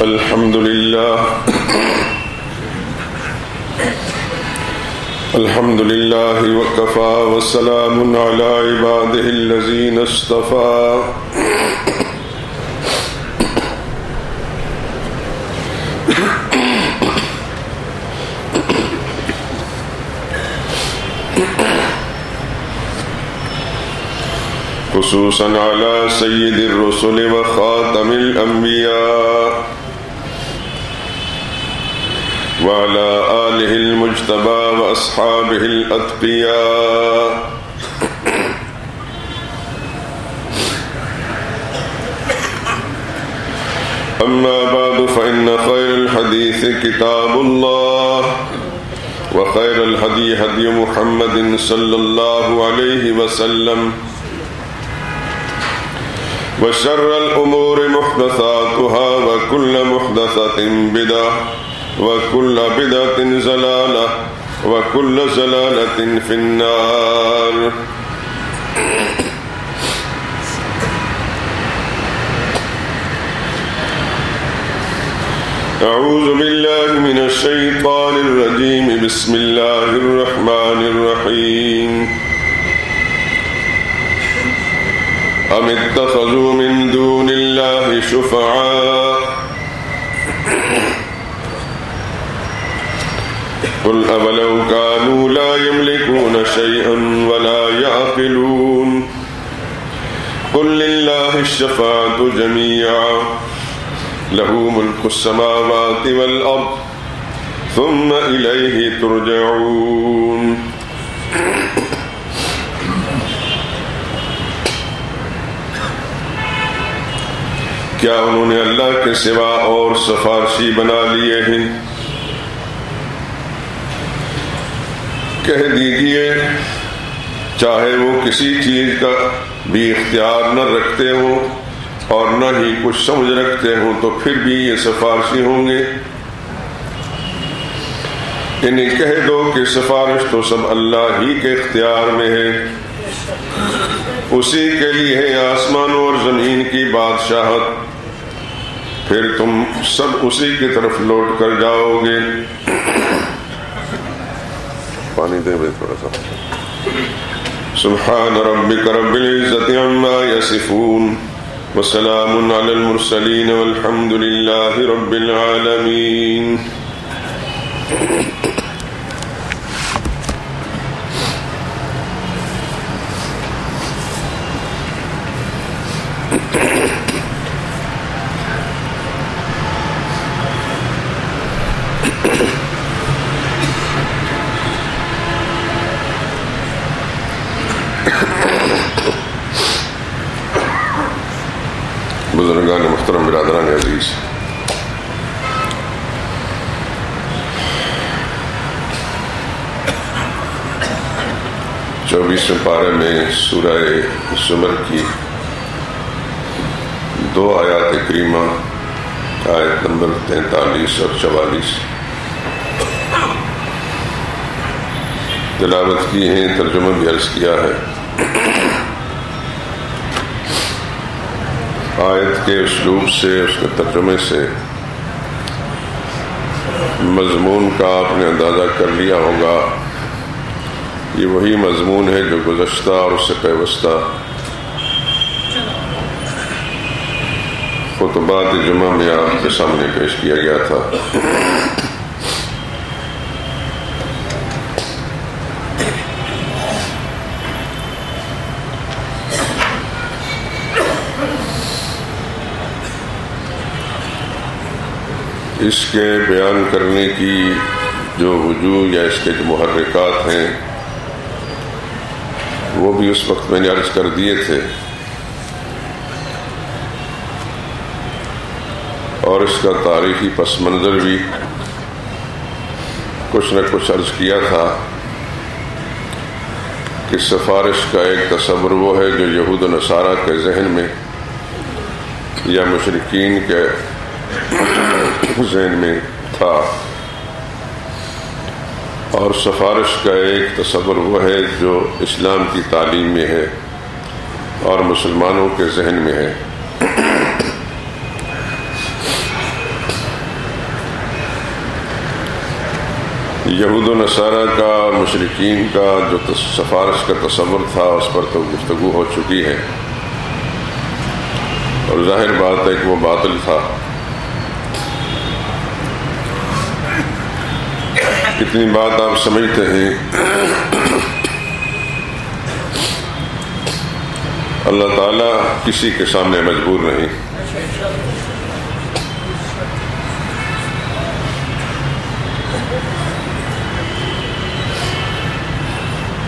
الحمد لله الحمد لله وكفى وسلام على عباده الذين اصطفى خصوصا على سيد الرسل وخاتم الأنبياء وعلى آله المجتبى وأصحابه الأتقياء. أما بعد فإن خير الحديث كتاب الله وخير الهدي هدي محمد صلى الله عليه وسلم وشر الأمور محدثاتها وكل محدثة بدعة. وكل بدعة زلالة وكل زلالة في النار. أعوذ بالله من الشيطان الرجيم. بسم الله الرحمن الرحيم. أم اتخذوا من دون الله شفعاء؟ قل أولو كانوا لا يملكون شيئا ولا يعقلون قل لله الشفاعة جميعا له ملك السماوات والأرض ثم إليه ترجعون کیا انہوں نے اللہ کے سوا اور سفارشی بنا لیے ہیں؟ کہہ دیجیے، چاہے وہ کسی چیز کا بھی اختیار نہ رکھتے ہوں اور نہ ہی کچھ سمجھ رکھتے ہوں، تو پھر بھی یہ سفارشی ہوں گے۔ انہیں کہہ دو کہ سفارش تو سب اللہ ہی کے اختیار میں ہے۔ اسی کے لیے ہے آسمانوں اور زمین کی بادشاہت۔ پھر تم سب اسی کی طرف لوٹ کر جاؤ گے۔ پانی دیں بھائی تھوڑا سا۔ سبحان ربك رب العزة عما يصفون وسلام على المرسلين والحمد لله رب العالمين بزرگان محترم برادران عزیز چوبیسویں پارے میں سورہ زمر کی دو آیات کریمہ آیت نمبر تینتالیس اور چوالیس تلاوت کی ہیں ترجمہ بھی عرض کیا ہے آیت کے اسلوب سے، اس کے ترجمے سے مضمون کا آپ نے اندازہ کر لیا ہوگا۔ یہ وہی مضمون ہے جو گزشتہ اور اس سے پیوستہ خطبات جمعہ میں آپ کے سامنے پیش کیا گیا تھا۔ اس کے بیان کرنے کی جو وجوہ یا اس کے جو محرکات ہیں، وہ بھی اس وقت میں نے عرض کر دیے تھے۔ اور اس کا تاریخی پس منظر بھی کچھ نہ کچھ عرض کیا تھا کہ سفارش کا ایک تصور وہ ہے جو یہود و نصارہ کے ذہن میں یا مشرقین کے ذہن میں تھا۔ اور سفارش کا ایک تصور وہ ہے جو اسلام کی تعلیم میں ہے اور مسلمانوں کے ذہن میں ہے۔ یہود و نصارہ کا مشرقین کا جو سفارش کا تصور تھا، اس پر تو گفتگو ہو چکی ہے۔ اور ظاہر بات ہے کہ وہ باطل تھا۔ کتنی بات آپ سمجھتے ہیں۔ اللہ تعالیٰ کسی کے سامنے مجبور نہیں۔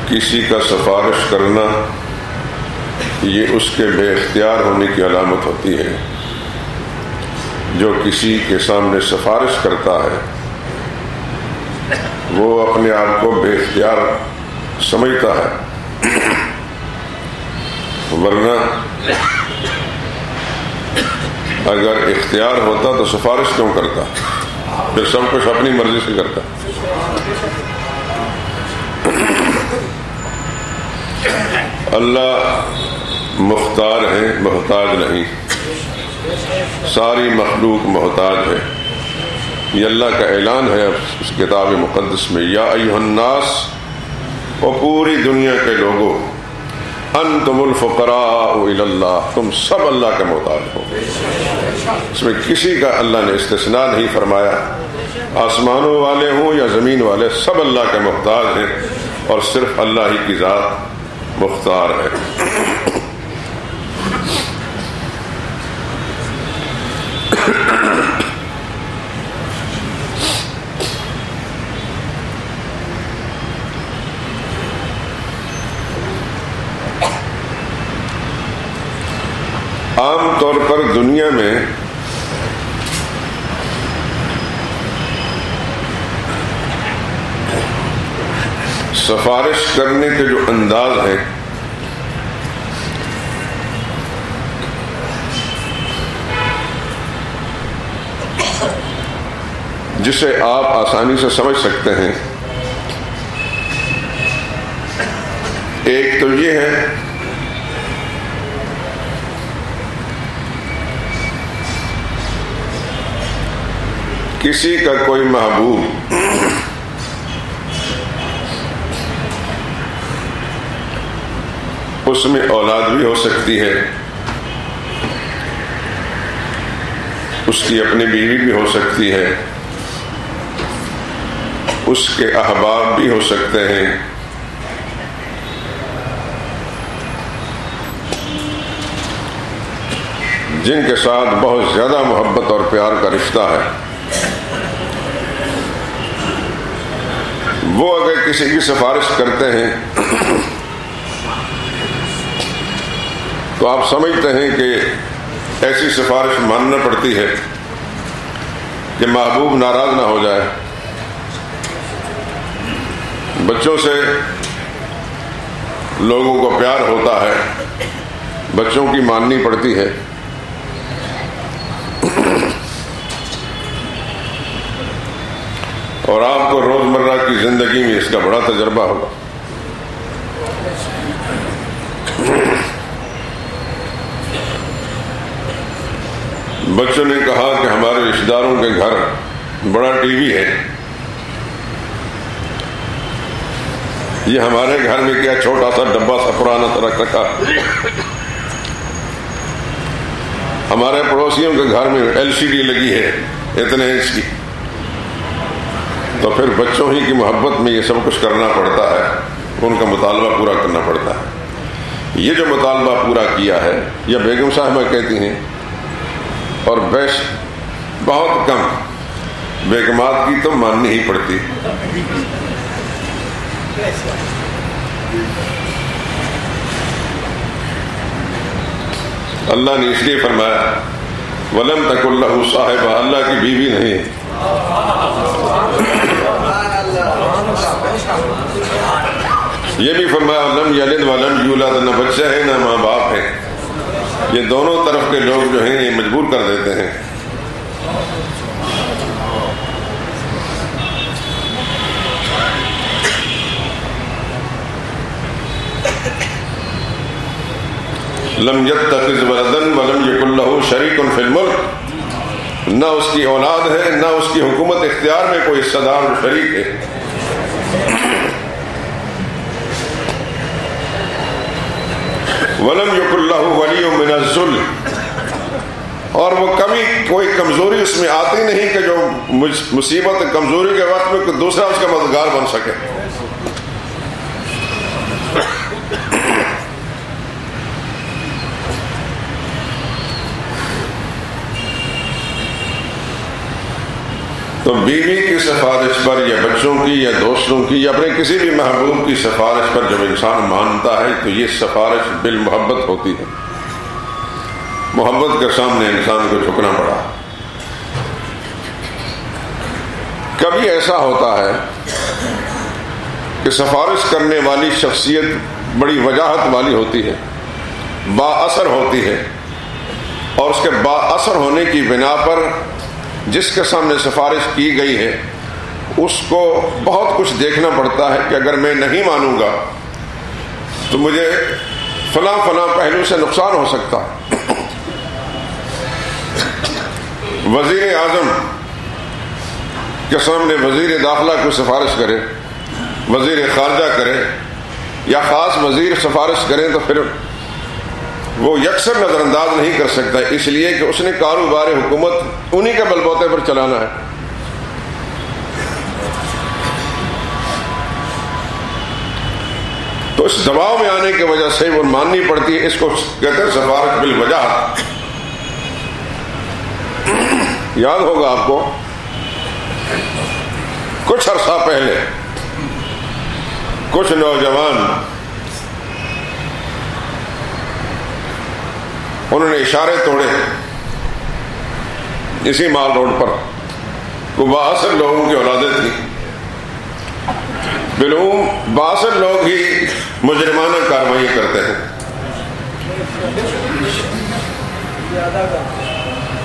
کسی کا سفارش کرنا، یہ اس کے بے اختیار ہونے کی علامت ہوتی ہے۔ جو کسی کے سامنے سفارش کرتا ہے وہ اپنے آپ کو بے اختیار سمجھتا ہے۔ ورنہ اگر اختیار ہوتا تو سفارش کیوں کرتا؟ پھر سب کچھ اپنی مرضی سے کرتا۔ اللہ مختار ہے محتاج نہیں۔ ساری مخلوق محتاج ہے۔ یہ اللہ کا اعلان ہے اس کتاب مقدس میں، یا ایوہ الناس اور پوری دنیا کے لوگوں، انتم الفقراء اللہ تم سب اللہ کا محتاج ہو۔ اس میں کسی کا اللہ نے استثناء نہیں فرمایا۔ آسمانوں والے ہوں یا زمین والے، سب اللہ کے محتاج ہیں اور صرف اللہ ہی کی ذات مختار ہے عام طور پر دنیا میں سفارش کرنے کے جو انداز ہے جسے آپ آسانی سے سمجھ سکتے ہیں۔ ایک تو یہ ہے کسی کا کوئی محبوب۔ اس میں اولاد بھی ہو سکتی ہے۔ اس کی اپنی بیوی بھی ہو سکتی ہے۔ اس کے احباب بھی ہو سکتے ہیں۔ جن کے ساتھ بہت زیادہ محبت اور پیار کا رشتہ ہے۔ وہ اگر کسی کی سفارش کرتے ہیں تو آپ سمجھتے ہیں کہ ایسی سفارش ماننا پڑتی ہے کہ محبوب ناراض نہ ہو جائے۔ بچوں سے لوگوں کو پیار ہوتا ہے، بچوں کی ماننی پڑتی ہے۔ اور آپ کو روزمرہ کی زندگی میں اس کا بڑا تجربہ ہوگا۔ بچوں نے کہا کہ ہمارے رشتے داروں کے گھر بڑا ٹی وی ہے۔ یہ ہمارے گھر میں کیا چھوٹا سا ڈبا سا پرانا سا رکھا ہمارے پڑوسیوں کے گھر میں ایل سی ڈی لگی ہے۔ اتنے انچ کی۔ تو پھر بچوں ہی کی محبت میں یہ سب کچھ کرنا پڑتا ہے، ان کا مطالبہ پورا کرنا پڑتا ہے۔ یہ جو مطالبہ پورا کیا ہے یا بیگم صاحبہ کہتی ہیں، اور بیش بہت کم بیگمات کی تو ماننی ہی پڑتی۔ اللہ نے اس لیے فرمایا، ولم تک اللہ صاحب، اللہ کی بیوی نہیں یہ بھی فرمایا، لم یلد ولم یولد، نہ بچہ ہے نہ ماں باپ ہے۔ یہ دونوں طرف کے لوگ جو ہیں، یہ مجبور کر دیتے ہیں۔ لم يتخذ ولدا ولم يكن له شريك في الملك نہ اس کی اولاد ہے، نہ اس کی حکومت اختیار میں کوئی صدار شریک ہے۔ ولم یق اللہ ولی من الظلم اور وہ کبھی کوئی کمزوری اس میں آتی نہیں کہ جو مصیبت کمزوری کے وقت میں کوئی دوسرا اس کا مددگار بن سکے۔ تو بیوی کی سفارش پر یا بچوں کی یا دوستوں کی یا اپنے کسی بھی محبوب کی سفارش پر جب انسان مانتا ہے تو یہ سفارش بالمحبت ہوتی ہے۔ محبت کے سامنے انسان کو جھکنا پڑا۔ کبھی ایسا ہوتا ہے کہ سفارش کرنے والی شخصیت بڑی وجاہت والی ہوتی ہے، با اثر ہوتی ہے اور اس کے با اثر ہونے کی بنا پر جس کے سامنے سفارش کی گئی ہے، اس کو بہت کچھ دیکھنا پڑتا ہے کہ اگر میں نہیں مانوں گا، تو مجھے فلاں فلاں پہلو سے نقصان ہو سکتا۔ وزیر اعظم کے سامنے وزیر داخلہ کو سفارش کرے، وزیر خارجہ کرے، یا خاص وزیر سفارش کریں تو پھر وہ یکسر نظر انداز نہیں کر سکتا، اس لیے کہ اس نے کاروبار حکومت انہی کے بل بوتے پر چلانا ہے۔ تو اس دباؤ میں آنے کی وجہ سے وہ ماننی پڑتی ہے، اس کو کہتے ہیں سفارت بل وجہ یاد ہوگا آپ کو، کچھ عرصہ پہلے کچھ نوجوان انہوں نے اشارے توڑے اسی مال روڈ پر وہ باسر لوگوں کی اولادیں تھیں۔ بلوم باسر لوگ ہی مجرمانہ کاروائی کرتے ہیں۔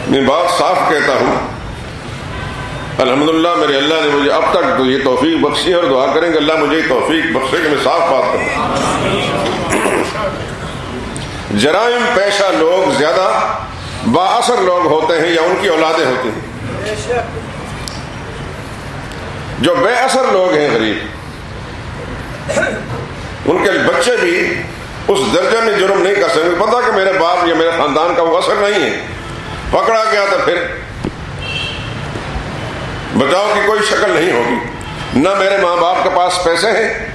میں بات صاف کہتا ہوں۔ الحمدللہ میرے اللہ نے مجھے اب تک تو یہ توفیق بخشی ہے اور دعا کریں گے اللہ مجھے توفیق بخشے کہ میں صاف بات کروں۔ جرائم پیشہ لوگ زیادہ با اثر لوگ ہوتے ہیں یا ان کی اولادیں ہوتی ہیں۔ جو بے اثر لوگ ہیں غریب، ان کے بچے بھی اس درجے میں جرم نہیں کر سکتے۔ پتا کہ میرے باپ یا میرے خاندان کا وہ اثر نہیں ہے۔ پکڑا گیا تو پھر بچاؤ کی کوئی شکل نہیں ہوگی۔ نہ میرے ماں باپ کے پاس پیسے ہیں،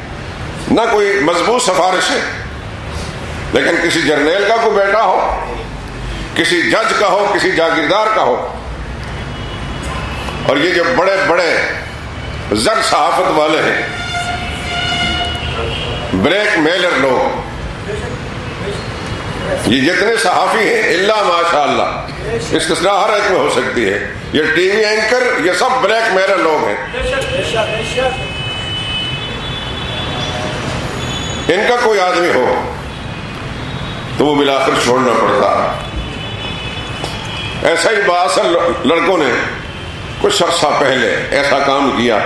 نہ کوئی مضبوط سفارش ہے۔ لیکن کسی جرنیل کا کوئی بیٹا ہو، کسی جج کا ہو، کسی جاگیردار کا ہو، اور یہ جو بڑے بڑے زر صحافت والے ہیں، بریک میلر لوگ، یہ جتنے صحافی ہیں، اللہ ماشاء اللہ اس ہر ایک میں ہو سکتی ہے۔ یہ ٹی وی اینکر، یہ سب بریک میلر لوگ ہیں۔ ان کا کوئی آدمی ہو تو وہ ملا کر چھوڑنا پڑتا۔ ایسا ہی باثر لڑکوں نے کچھ عرصہ پہلے، ایسا کام کیا۔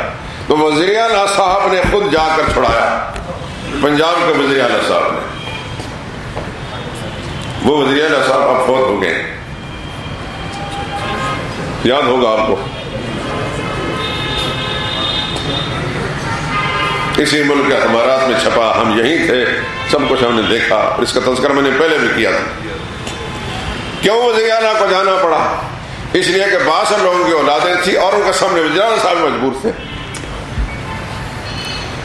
تو وزیر اعلیٰ صاحب نے خود جا کر چھڑایا۔ پنجاب کے وزیر اعلیٰ صاحب نے۔ وہ وزیر اعلیٰ صاحب اب فوت ہو گئے۔ یاد ہوگا آپ کو۔ اسی ملک کے اخبارات میں چھپا ہم یہیں تھے، سب کچھ ہم نے دیکھا۔ اس کا تذکرہ میں نے پہلے بھی کیا تھا۔ کیوں وزیر اعلیٰ کو جانا پڑا؟ اس لیے کہ باسر لوگوں کی اولادیں تھی اور ان کے سامنے وزیر صاحب مجبور تھے۔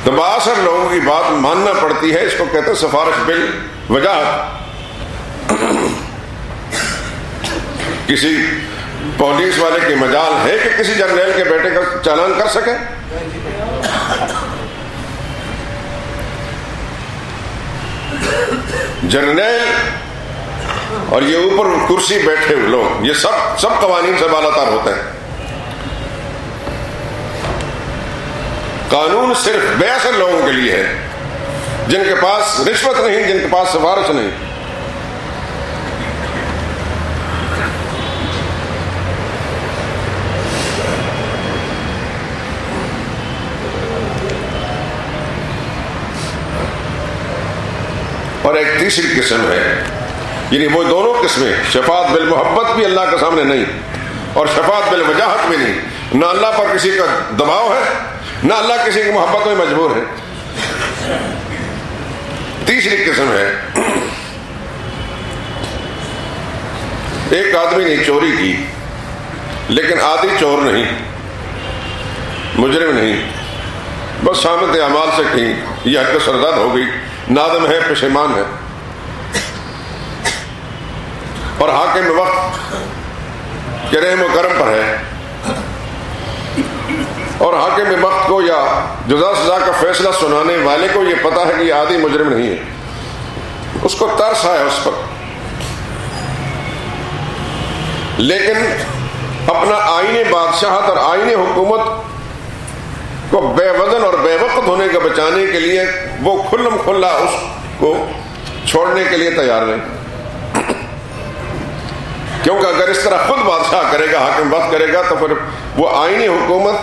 تو باسر لوگوں کی بات ماننا پڑتی ہے، اس کو کہتے ہیں سفارش بل وجہ کسی پولیس والے کی مجال ہے کہ کسی جرنیل کے بیٹے کا چالان کر سکے؟ جرنیل اور یہ اوپر کرسی بیٹھے ہوئے لوگ، یہ سب سب قوانین سے بالا تار ہوتے ہیں۔ قانون صرف بے لوگوں کے لیے ہے، جن کے پاس رشوت نہیں، جن کے پاس سفارش نہیں۔ اور ایک تیسری قسم ہے۔ یعنی وہ دونوں قسمیں، شفاعت بالمحبت بھی اللہ کے سامنے نہیں اور شفاعت بالوجاہت بھی نہیں۔ نہ اللہ پر کسی کا دباؤ ہے، نہ اللہ کسی کی محبت میں مجبور ہے۔ تیسری قسم ہے۔ ایک آدمی نے چوری کی، لیکن آدھی چور نہیں، مجرم نہیں۔ بس شامت اعمال سے کہیں، یہ حرکت سرداد ہو گئی۔ نادم ہے پشیمان ہے۔ اور حاکم وقت کے رحم و کرم پر ہے۔ اور حاکم وقت کو یا جزا سزا کا فیصلہ سنانے والے کو یہ پتا ہے کہ یہ آدھی مجرم نہیں ہے۔ اس کو ترس آیا اس پر۔ لیکن اپنا آئین بادشاہت اور آئین حکومت کو بے وزن اور بے وقت ہونے کا بچانے کے لیے وہ کھلم کھلا اس کو چھوڑنے کے لیے تیار نہیں۔ کیونکہ اگر اس طرح خود بادشاہ کرے گا، حاکم وقت کرے گا، تو پھر وہ آئینی حکومت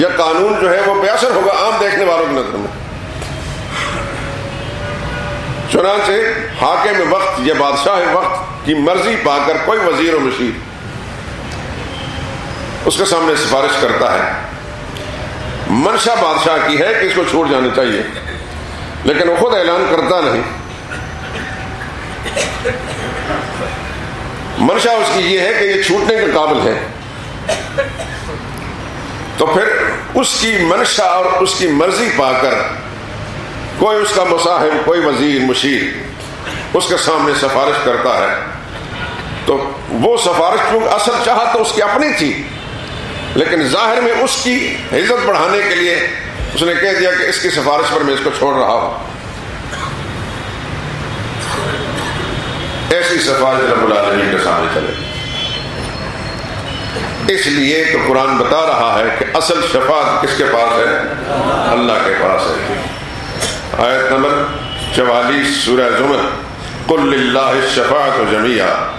یا قانون جو ہے وہ بے اثر ہوگا عام دیکھنے والوں کی نظر میں۔ چنانچہ حاکم وقت یا بادشاہ وقت کی مرضی پا کر کوئی وزیر و مشیر اس کے سامنے سفارش کرتا ہے۔ منشا بادشاہ کی ہے کہ اس کو چھوڑ جانا چاہیے۔ لیکن وہ خود اعلان کرتا نہیں۔ منشا اس کی یہ ہے کہ یہ چھوٹنے کے قابل ہے۔ تو پھر اس کی منشا اور اس کی مرضی پا کر کوئی اس کا مصاحب، کوئی وزیر، مشیر اس کے سامنے سفارش کرتا ہے۔ تو وہ سفارش کیونکہ اصل چاہت تو اس کی اپنی تھی۔ لیکن ظاہر میں اس کی عزت بڑھانے کے لیے اس نے کہہ دیا کہ اس کی سفارش پر میں اس کو چھوڑ رہا ہوں۔ ایسی سفارش رب العالمین کے سامنے چلے۔ اس لیے کہ قرآن بتا رہا ہے کہ اصل شفاعت کس کے پاس ہے؟ اللہ کے پاس ہے۔ آیت نمبر چوالیس سورہ زمر۔ قل اللہ شفاعت و جمیا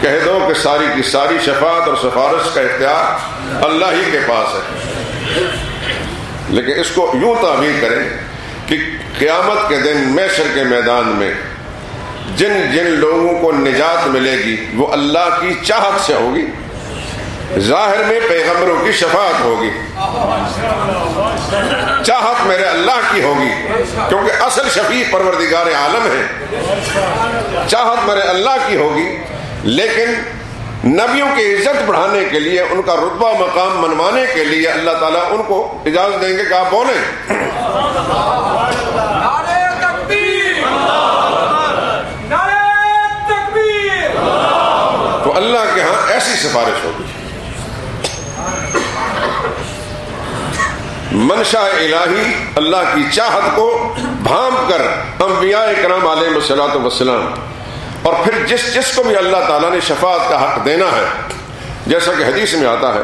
کہہ دو کہ ساری کی ساری شفاعت اور سفارش کا اختیار اللہ ہی کے پاس ہے۔ لیکن اس کو یوں تعبیر کریں کہ قیامت کے دن میشر کے میدان میں جن جن لوگوں کو نجات ملے گی، وہ اللہ کی چاہت سے ہوگی۔ ظاہر میں پیغمبروں کی شفاعت ہوگی۔ چاہت میرے اللہ کی ہوگی، کیونکہ اصل شفیع پروردگار عالم ہے۔ چاہت میرے اللہ کی ہوگی۔ لیکن نبیوں کی عزت بڑھانے کے لیے ان کا رتبہ مقام منوانے کے لیے اللہ تعالیٰ ان کو اجازت دیں گے کہ آپ بولیں۔ تو اللہ کے ہاں ایسی سفارش ہوگی۔ منشا الہی اللہ کی چاہت کو بھام کر انبیاء کرام علیہ وسلام اور پھر جس جس کو بھی اللہ تعالیٰ نے شفاعت کا حق دینا ہے، جیسا کہ حدیث میں آتا ہے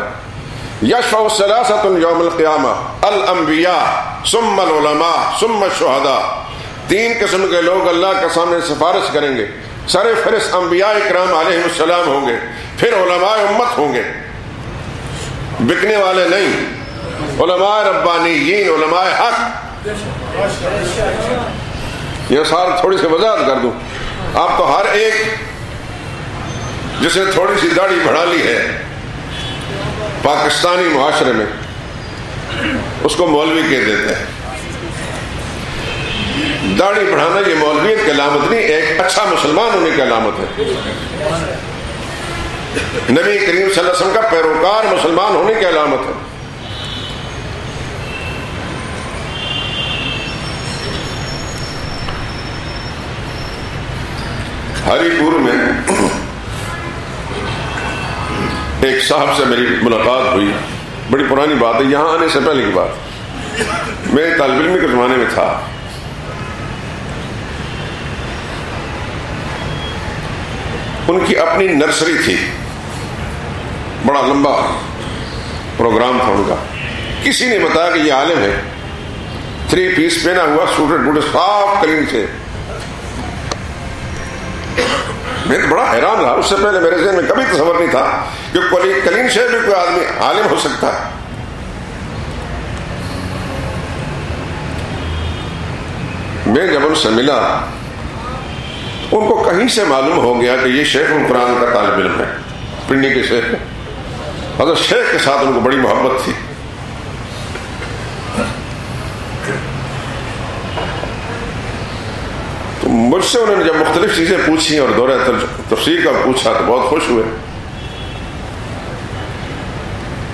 یشف سلاست یوم القیامہ، الانبیاء ثم العلماء ثم الشہداء۔ تین قسم کے لوگ اللہ کے سامنے سفارش کریں گے۔ سر فرس انبیاء اکرام علیہ السلام ہوں گے، پھر علماء امت ہوں گے۔ بکنے والے نہیں، علماء ربانیین، علماء حق۔ یہ سار تھوڑی سی وضاحت کر دوں۔ آپ تو ہر ایک جس نے تھوڑی سی داڑھی بڑھا لی ہے پاکستانی معاشرے میں، اس کو مولوی کہہ دیتے ہیں۔ داڑھی بڑھانا یہ مولویت کی علامت نہیں، ایک اچھا مسلمان ہونے کی علامت ہے۔ نبی کریم صلی اللہ علیہ وسلم کا پیروکار مسلمان ہونے کی علامت ہے۔ ہری پور میں ایک صاحب سے میری ملاقات ہوئی۔ بڑی پرانی بات ہے، یہاں آنے سے پہلے کی بات۔ میں طالب علم کے زمانے میں تھا۔ ان کی اپنی نرسری تھی۔ بڑا لمبا پروگرام تھا ان کا۔ کسی نے بتایا کہ یہ عالم ہے۔ تھری پیس پہنا ہوا سوٹر بوٹے صاف کریم سے میں تو بڑا حیران رہا، اس سے پہلے میرے ذہن میں کبھی تصور نہیں تھا کہ کلیم شہر میں کوئی آدمی عالم ہو سکتا ہے۔ میں جب ان سے ملا، ان کو کہیں سے معلوم ہو گیا کہ یہ شیخ القرآن کا طالب علم ہے، پنڈی کے شیخ اگر شیخ کے ساتھ ان کو بڑی محبت تھی۔ مجھ سے انہوں نے جب مختلف چیزیں پوچھی اور دورہ تفسیر کا پوچھا تو بہت خوش ہوئے۔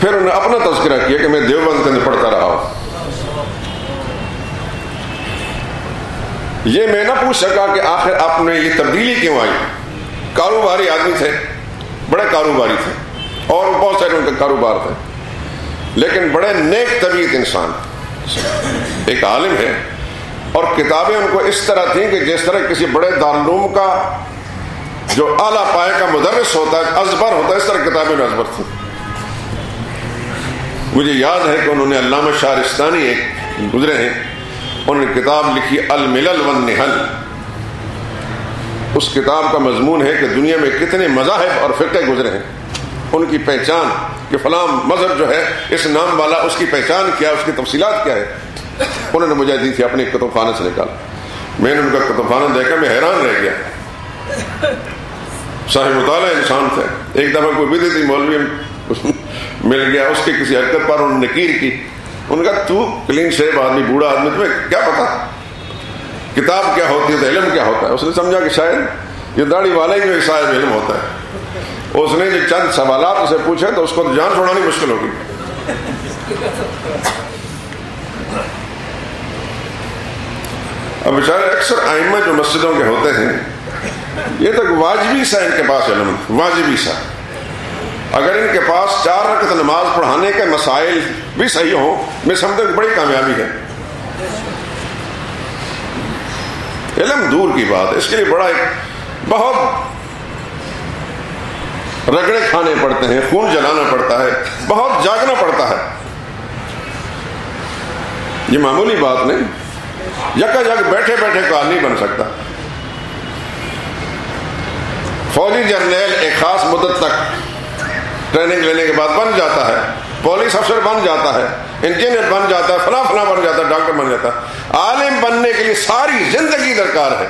پھر انہوں نے اپنا تذکرہ کیا کہ میں دیوبند میں پڑھتا رہا ہوں۔ یہ میں نہ پوچھ سکا کہ آخر آپ نے یہ تبدیلی کیوں آئی؟ کاروباری آدمی تھے، بڑے کاروباری تھے اور بہت سارے ان کے کاروبار تھے۔ لیکن بڑے نیک طبیعت انسان۔ ایک عالم ہے۔ اور کتابیں ان کو اس طرح تھیں کہ جس طرح کسی بڑے دارالعلوم کا جو اعلیٰ پائے کا مدرس ہوتا ہے، ازبر ہوتا ہے، اس طرح کتابیں ازبر تھیں۔ مجھے یاد ہے کہ انہوں نے علامہ شارستانی ایک گزرے ہیں، انہوں نے کتاب لکھی، الملل والنحل۔ اس کتاب کا مضمون ہے کہ دنیا میں کتنے مذاہب اور فرقے گزرے ہیں۔ ان کی پہچان کہ فلاں مذہب جو ہے، اس نام والا، اس کی پہچان کیا، اس کی تفصیلات کیا ہے۔ انہوں نے مجھے دی تھی اپنے کتب خانے سے نکال میں نے ان کا کتب خانہ دیکھا، میں حیران رہ گیا۔ صاحب مطالعہ انسان تھے۔ ایک دفعہ کوئی بھی تھی مولوی مل گیا، اس کی کسی حرکت پر انہوں نے نکیر کی۔ ان کا تو کلین شیپ آدمی، بوڑھا آدمی، تمہیں کیا پتا؟ کتاب کیا ہوتی ہے تو علم کیا ہوتا ہے؟ اس نے سمجھا کہ شاید یہ داڑھی والا ہی جو صاحب علم ہوتا ہے۔ اس نے جو چند سوالات اسے پوچھے تو اس کو جان چھوڑانی مشکل ہوگی۔ اب بیچارے اکثر آئمہ جو مسجدوں کے ہوتے ہیں، یہ تو واجبی سا ان کے پاس علم واجبی سا۔ اگر ان کے پاس چار رکعت نماز پڑھانے کے مسائل بھی صحیح ہوں، میں سمجھتا کہ بڑی کامیابی ہے۔ علم دور کی بات ہے، اس کے لیے بڑا ایک بہت رگڑے کھانے پڑتے ہیں، خون جلانا پڑتا ہے، بہت جاگنا پڑتا ہے۔ یہ معمولی بات نہیں۔ یکا جگ بیٹھے بیٹھے کال نہیں بن سکتا۔ فوجی جرنیل ایک خاص مدت تک ٹریننگ لینے کے بعد بن جاتا ہے۔ پولیس افسر بن جاتا ہے۔ انجینئر بن جاتا ہے۔ فلاں فلاں بن جاتا ہے۔ ڈاکٹر بن جاتا ہے۔ عالم بننے کے لیے ساری زندگی درکار ہے۔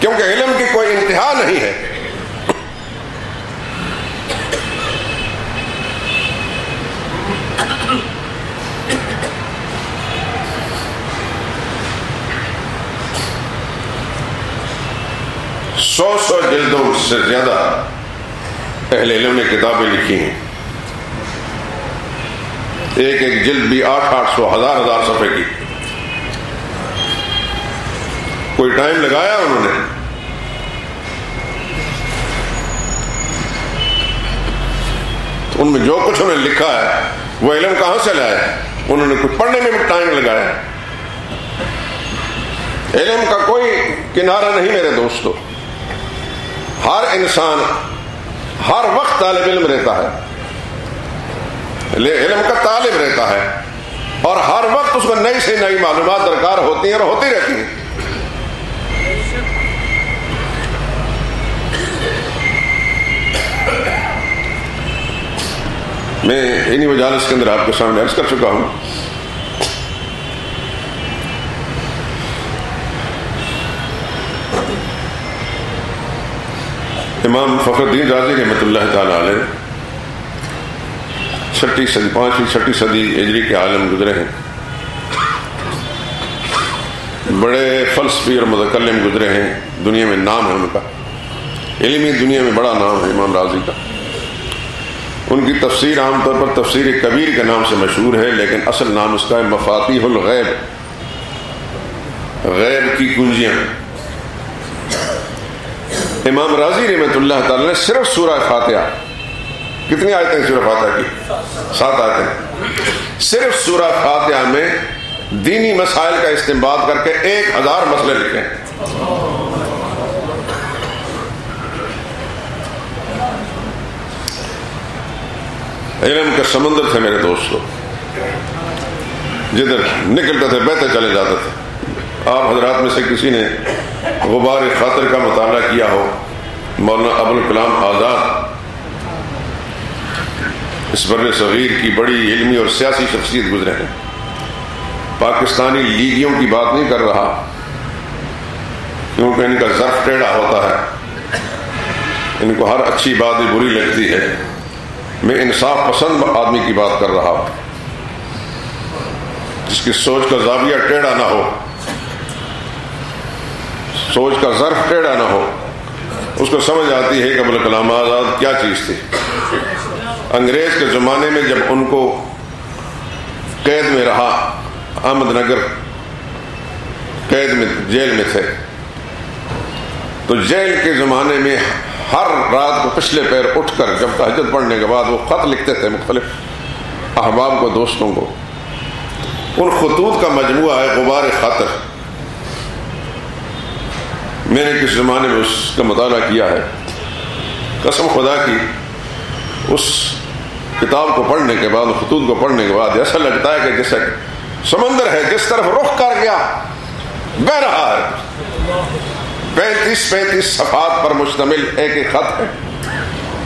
کیونکہ علم کی کوئی انتہا نہیں ہے۔ سو سو جلدوں سے زیادہ اہل علم نے کتابیں لکھی ہیں۔ ایک ایک جلد بھی آٹھ آٹھ سو، ہزار ہزار صفحے کی۔ کوئی ٹائم لگایا انہوں نے؟ ان میں جو کچھ انہوں نے لکھا ہے، وہ علم کہاں سے لایا انہوں نے کچھ پڑھنے میں بھی ٹائم لگایا۔ علم کا کوئی کنارہ نہیں میرے دوستو۔ ہر انسان ہر وقت طالب علم رہتا ہے۔ علم کا طالب رہتا ہے۔ اور ہر وقت اس کو نئی سے نئی معلومات درکار ہوتی ہیں اور ہوتی رہتی ہیں۔ میں انہی وجالس کے اندر آپ کے سامنے عرض کر چکا ہوں۔ امام فخر الدین رازی رحمۃ اللہ تعالی علیہ چھٹی صدی، پانچویں چھٹی صدی اجری کے عالم گزرے ہیں۔ بڑے فلسفی اور متکلم گزرے ہیں۔ دنیا میں نام ہے ان کا۔ علمی دنیا میں بڑا نام ہے امام راضی کا۔ ان کی تفسیر عام طور پر تفسیر کبیر کے نام سے مشہور ہے، لیکن اصل نام اس کا ہے مفاتیح الغیب۔ غیب کی کنجیاں۔ امام راضی رحمت اللہ تعالی نے صرف سورہ فاتحہ، کتنی آیتیں ہیں سورہ فاتحہ کی؟ سات آیتیں۔ صرف سورہ فاتحہ میں دینی مسائل کا استعمال کر کے ایک ہزار مسئلے لکھے ہیں۔ علم کے سمندر تھے میرے دوستوں جدھر نکلتے تھے، بہتے چلے جاتے تھے۔ آپ حضرات میں سے کسی نے غبار خاطر کا مطالعہ کیا ہو، مولانا ابوالکلام آزاد، اس بر صغیر کی بڑی علمی اور سیاسی شخصیت گزرے ہیں۔ پاکستانی لیگیوں کی بات نہیں کر رہا، کیونکہ ان کا ضرف ٹیڑھا ہوتا ہے۔ ان کو ہر اچھی بات بری لگتی ہے۔ میں انصاف پسند آدمی کی بات کر رہا ہوں۔ جس کی سوچ کا زاویہ ٹیڑھا نہ ہو۔ سوچ کا ظرف ٹیڑھا نہ ہو۔ اس کو سمجھ آتی ہے کہ ابوالکلام آزاد کیا چیز تھی۔ انگریز کے زمانے میں جب ان کو قید میں رہا، احمد نگر قید میں، جیل میں تھے۔ تو جیل کے زمانے میں ہر رات کو پچھلے پیر اٹھ کر جب تحجد پڑھنے کے بعد وہ خط لکھتے تھے مختلف احباب کو، دوستوں کو۔ ان خطوط کا مجموعہ ہے غبار خاطر۔ میں نے کس زمانے میں اس کا مطالعہ کیا ہے؟ قسم خدا کی، اس کتاب کو پڑھنے کے بعد، خطوط کو پڑھنے کے بعد ایسا لگتا ہے کہ جیسے سمندر ہے، جس طرف رخ کر گیا، بہ رہا ہے۔ پینتیس پینتیس صفحات پر مشتمل ایک ایک خط ہے۔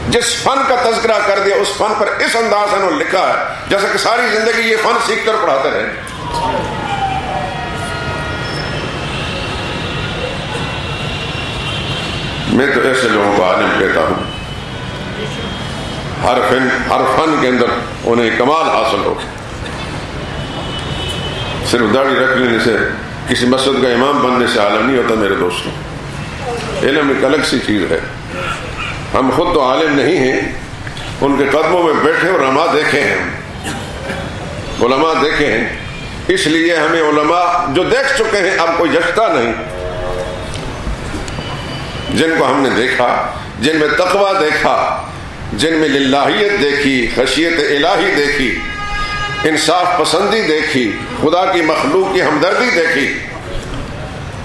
جس فن کا تذکرہ کر دیا، اس فن پر اس انداز انہوں نے لکھا ہے جیسے کہ ساری زندگی یہ فن سیکھ کر پڑھاتے رہے۔ میں تو ایسے لوگوں کو عالم کہتا ہوں۔ ہر فن ہر فن کے اندر انہیں کمال حاصل ہو۔ صرف داڑھی رکھ لینے سے کسی مسجد کا امام بننے سے عالم نہیں ہوتا میرے دوستوں۔ علم ایک الگ سی چیز ہے۔ ہم خود تو عالم نہیں ہیں۔ ان کے قدموں میں بیٹھے اور علماء دیکھے ہیں۔ علماء دیکھے ہیں۔ اس لیے ہمیں علماء جو دیکھ چکے ہیں، اب کوئی جچتا نہیں۔ جن کو ہم نے دیکھا، جن میں تقوی دیکھا، جن میں للہیت دیکھی، خشیت الہی دیکھی، انصاف پسندی دیکھی، خدا کی مخلوق کی ہمدردی دیکھی،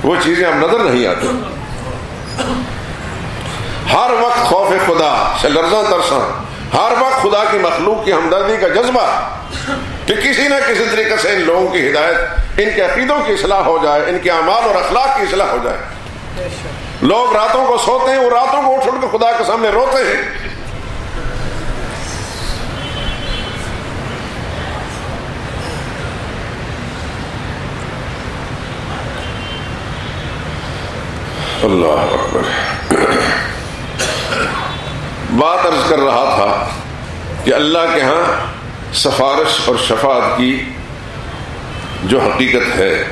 وہ چیزیں اب نظر نہیں آتی۔ ہر وقت خوف خدا سے لرزاں ترساں۔ ہر وقت خدا کی مخلوق کی ہمدردی کا جذبہ۔ کہ کسی نہ کسی طریقے سے ان لوگوں کی ہدایت، ان کے عقیدوں کی اصلاح ہو جائے، ان کے اعمال اور اخلاق کی اصلاح ہو جائے۔ لوگ راتوں کو سوتے ہیں، وہ راتوں کو اٹھ اٹھ کر خدا کے سامنے روتے ہیں۔ اللہ اکبر۔ بات عرض کر رہا تھا کہ اللہ کے ہاں سفارش اور شفاعت کی جو حقیقت ہے،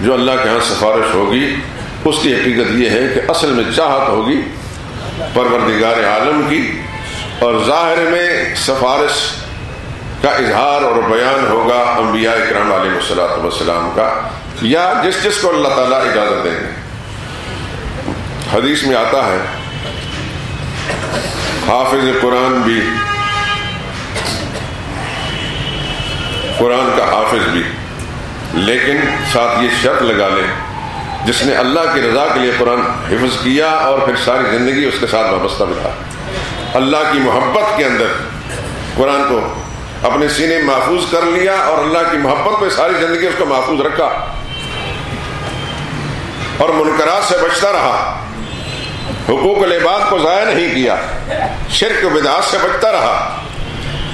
جو اللہ کے ہاں سفارش ہوگی اس کی حقیقت یہ ہے کہ اصل میں چاہت ہوگی پروردگار عالم کی اور ظاہر میں سفارش کا اظہار اور بیان ہوگا انبیاء اکرام علیہ وسلم وسلام کا یا جس جس کو اللہ تعالیٰ اجازت دیں گے حدیث میں آتا ہے، حافظ قرآن بھی، قرآن کا حافظ بھی، لیکن ساتھ یہ شرط لگا لے جس نے اللہ کی رضا کے لیے قرآن حفظ کیا اور پھر ساری زندگی اس کے ساتھ وابستہ بتا اللہ کی محبت کے اندر قرآن کو اپنے سینے محفوظ کر لیا اور اللہ کی محبت پہ ساری زندگی اس کو محفوظ رکھا۔ اور منکرات سے بچتا رہا۔ حقوق العباد کو ضائع نہیں کیا۔ شرک بدعات سے بچتا رہا۔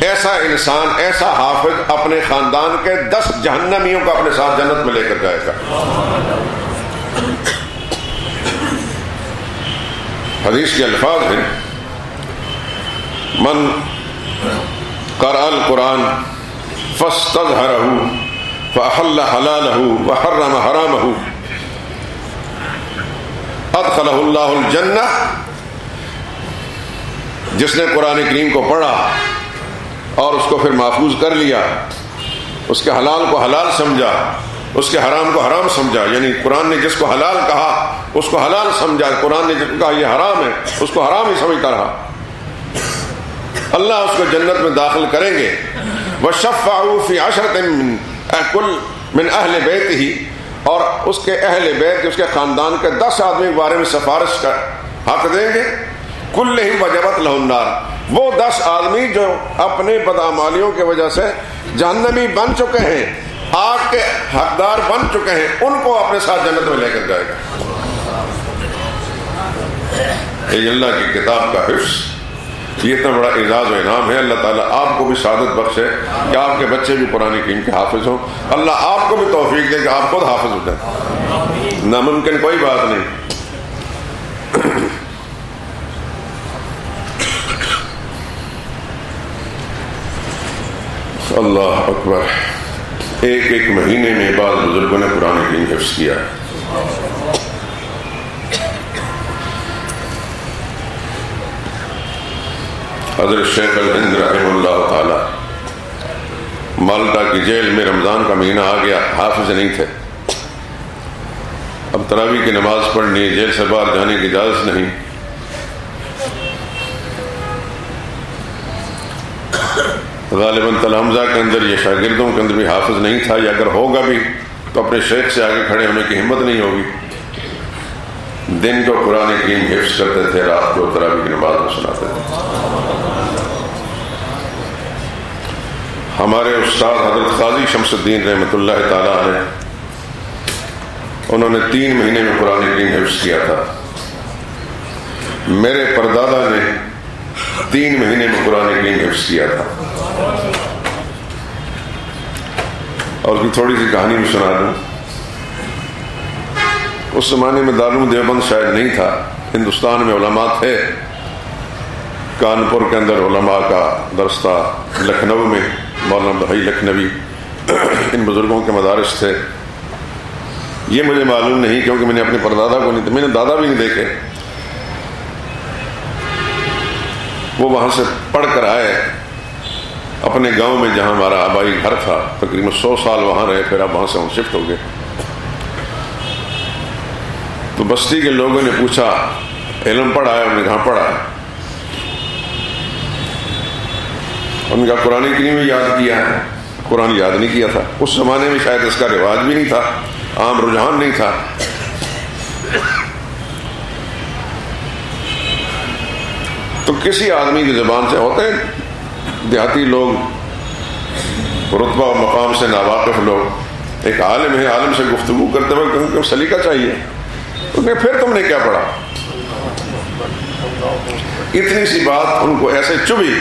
ایسا انسان، ایسا حافظ اپنے خاندان کے دس جہنمیوں کو اپنے ساتھ جنت میں لے کر جائے گا۔ حدیث کے الفاظ ہیں۔ من قرآ القرآن فاستظهره فأحل حلاله وحرم حرامه ادخلہ اللہ الجنہ۔ جس نے قرآن کریم کو پڑھا اور اس کو پھر محفوظ کر لیا، اس کے حلال کو حلال سمجھا۔ اس کے حرام کو حرام سمجھا یعنی قرآن نے جس کو حلال کہا، اس کو حلال سمجھا، قرآن نے جس کو کہا یہ حرام ہے، اس کو حرام ہی سمجھتا رہا۔ اللہ اس کو جنت میں داخل کریں گے۔ وہ فی عشرت کل من اہل بیت ہی اور اس کے اہل بیت، اس کے خاندان کے دس آدمی کے بارے میں سفارش کا حق دیں گے۔ کل ہی وجبت لہنار وہ دس آدمی جو اپنے بدعمالیوں کی وجہ سے جہنمی بن چکے ہیں۔ آگ کے حقدار بن چکے ہیں، ان کو اپنے ساتھ جنت میں لے کر جائے گا۔ یہ اللہ کی کتاب کا حفظ، یہ اتنا بڑا اعزاز و انعام ہے۔ اللہ تعالیٰ آپ کو بھی سعادت بخش ہے کہ آپ کے بچے بھی قرآن کریم کے حافظ ہوں۔ اللہ آپ کو بھی توفیق دے کہ آپ خود حافظ ہو جائیں۔ ناممکن کوئی بات نہیں۔ اللہ اکبر۔ ایک ایک مہینے میں بعض بزرگوں نے قرآن کریم حفظ کیا۔ حضرت شیخ الہند رحم اللہ تعالی مالٹا کی جیل میں رمضان کا مہینہ آ گیا، حافظ نہیں تھے۔ اب تراوی کی نماز پڑھنی، جیل سے باہر جانے کی اجازت نہیں۔ غالباً تلحمزہ کے اندر یا شاگردوں کے اندر بھی حافظ نہیں تھا، یا اگر ہوگا بھی تو اپنے شیخ سے آگے کھڑے ہونے کی ہمت نہیں ہوگی۔ دن کو قرآن کریم حفظ کرتے تھے، رات کو تراوی کی نماز میں سناتے تھے۔ ہمارے استاد حضرت قاضی شمس الدین رحمۃ اللہ تعالی علیہ انہوں نے تین مہینے میں قرآن کریم حفظ کیا تھا۔ میرے پردادا نے تین مہینے میں قرآن کریم حفظ کیا تھا۔ اور کی تھوڑی سی کہانی بھی سنا دوں۔ اس زمانے میں دارالعلوم دیوبند شاید نہیں تھا، ہندوستان میں علماء تھے۔ کانپور کے اندر علماء کا درس تھا، لکھنؤ میں مولانا بھائی لکھنوی۔ ان بزرگوں کے مدارس تھے۔ یہ مجھے معلوم نہیں کیونکہ میں نے اپنے پردادا کو نہیں، میں نے دادا بھی نہیں دیکھے۔ وہ وہاں سے پڑھ کر آئے۔ اپنے گاؤں میں جہاں ہمارا آبائی گھر تھا، تقریباً سو سال وہاں رہے، پھر اب وہاں سے ہم شفٹ ہو گئے۔ تو بستی کے لوگوں نے پوچھا، علم پڑھا ہے انہوں نے کہاں پڑھا۔ ہے ان کا قرآن کریم میں یاد کیا ہے۔ قرآن یاد نہیں کیا تھا۔ اس زمانے میں شاید اس کا رواج بھی نہیں تھا، عام رجحان نہیں تھا۔ تو کسی آدمی کی زبان سے ہوتے ہیں؟ دیہاتی لوگ، رتبہ و مقام سے ناواقف لوگ۔ ایک عالم ہے، عالم سے گفتگو کرتے وقت ہوئے سلیقہ چاہیے۔ پھر تم نے کیا پڑھا؟ اتنی سی بات ان کو ایسے چبھی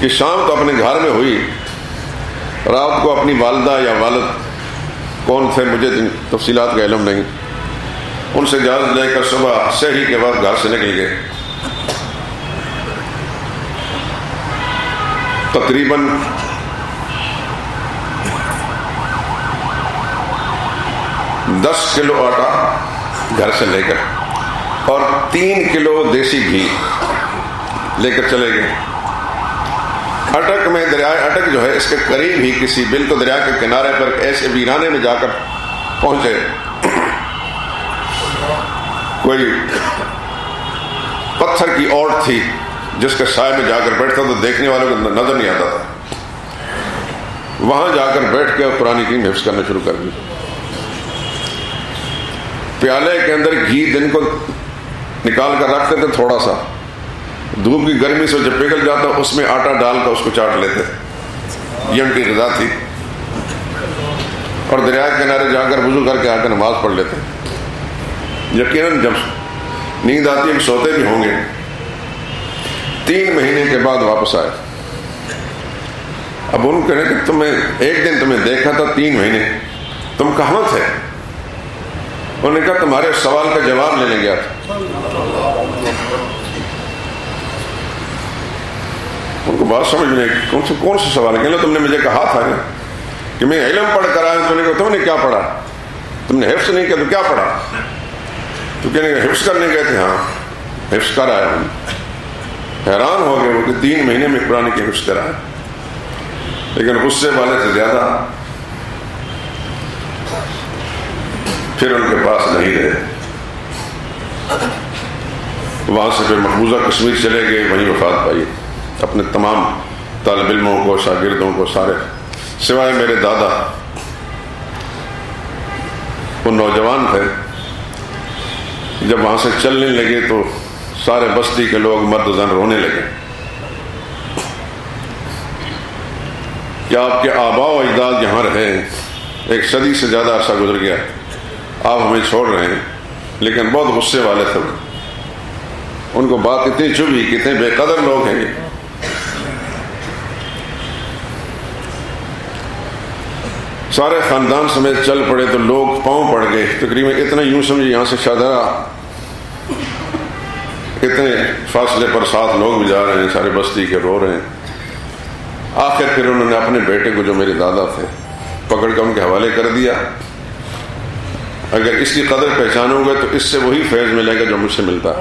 کہ شام تو اپنے گھر میں ہوئی۔ رات کو اپنی والدہ یا والد، کون تھے؟ مجھے تفصیلات کا علم نہیں۔ ان سے اجازت لے کر صبح سہی کے بعد گھر سے نکل گئے۔ تقریباً دس کلو آٹا گھر سے لے کر اور تین کلو دیسی گھی لے کر چلے گئے۔ اٹک میں دریا اٹک جو ہے، اس کے قریب ہی کسی بالکل دریا کے کنارے پر ایسے ویرانے میں جا کر پہنچے۔ کوئی پتھر کی اوٹ تھی۔ جس کے سائے میں جا کر بیٹھتا تو دیکھنے والوں کو نظر نہیں آتا تھا۔ وہاں جا کر بیٹھ کے پرانی کی حفظ کرنا شروع کر دی۔ پیالے کے اندر گھی دن کو نکال کر رکھتے تھے تھوڑا سا۔ دھوپ کی گرمی سے جب پگھل جاتا، اس میں آٹا ڈال کر اس کو چاٹ لیتے۔ یہ ان کی غذا تھی۔ اور دریا کے کنارے جا کر وضو کر کے آ کر نماز پڑھ لیتے۔ یقیناً جب نیند آتی ہے سوتے بھی ہوں گے۔ تین مہینے کے بعد واپس آئے۔ اب ان کہنے کہ تمہیں ایک دن تمہیں دیکھا تھا، تین مہینے۔ تم کہاں تھے؟ انہوں نے کہا، تمہارے سوال کا جواب لینے گیا تھا۔ ان کو بات سمجھ میں کون سے کون سے سوال کہ تم نے مجھے کہا تھا نا کہ میں علم پڑھ کر آیا تم نے کہا، تم نے کیا پڑھا؟ تم نے حفظ نہیں کیا تو کیا پڑھا؟ تو کہنے کہ حفظ کرنے گئے تھے؟ ہاں حفظ کر آیا ہوں۔ حیران ہو گئے وہ کہ تین مہینے میں قرآن کی حفظ کرایا لیکن غصے والے سے زیادہ پھر ان کے پاس نہیں رہے۔ وہاں سے پھر مقبوضہ کشمیر چلے گئے، وہیں وفات پائی۔ اپنے تمام طالب علموں کو، شاگردوں کو، سارے۔ سوائے میرے دادا۔ وہ نوجوان تھے۔ جب وہاں سے چلنے لگے تو سارے بستی کے لوگ مرد زن رونے لگے۔ کہ آپ کے آبا و اجداد یہاں رہے؟ ایک صدی سے زیادہ عرصہ گزر گیا۔ آپ ہمیں چھوڑ رہے ہیں، لیکن بہت غصے والے تھے۔ ان کو بات اتنی چبھی کتنے بے قدر لوگ ہیں۔ سارے خاندان سمیت چل پڑے تو لوگ پاؤں پڑ گئے۔ تقریباً اتنا یوں سمجھے یہاں سے شادرا کتنے فاصلے پر ساتھ لوگ بھی جا رہے ہیں سارے بستی کے رو رہے ہیں۔ آخر پھر انہوں نے اپنے بیٹے کو جو میرے دادا تھے، پکڑ کے ان کے حوالے کر دیا۔ اگر اس کی قدر پہچانو گے تو اس سے وہی فیض ملے گا جو مجھ سے ملتا